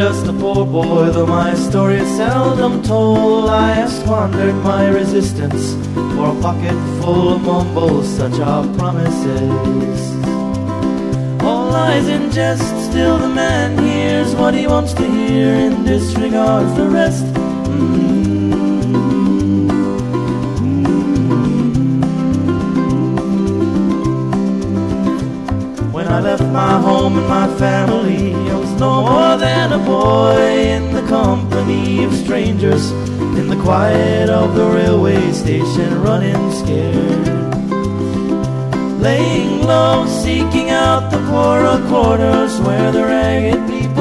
just a poor boy, though my story is seldom told. I have squandered my resistance for a pocket full of mumbles, such are promises. All lies in jest, still the man hears what he wants to hear and disregards the rest. I left my home and my family, I was no more than a boy in the company of strangers, in the quiet of the railway station, running scared. Laying low, seeking out the poorer quarters where the ragged people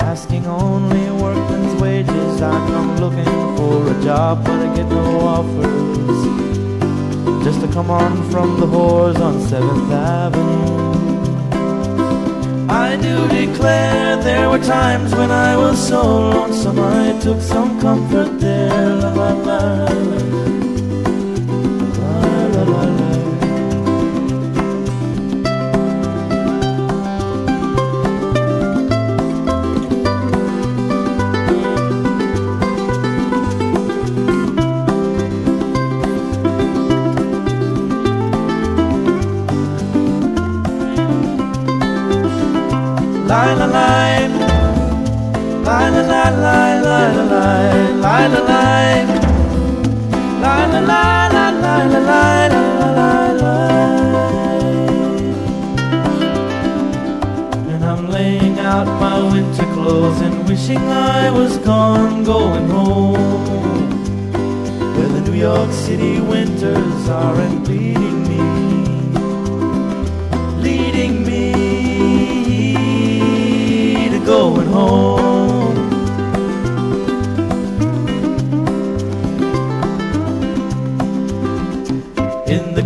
Asking only workman's wages I come looking for a job but I get no offers Just to come on from the whores on 7th Avenue I do declare there were times when I was so lonesome I took some comfort there la la la And I'm laying out my winter clothes and wishing I was gone, going home. Where the New York City winters aren't bleeding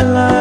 la la